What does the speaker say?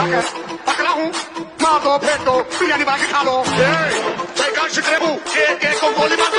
पकड़ा हूँ मार दो फेंक दो बिरयानी बना के खा लो। जयकाश ट्रेबू एक एक को गोली मार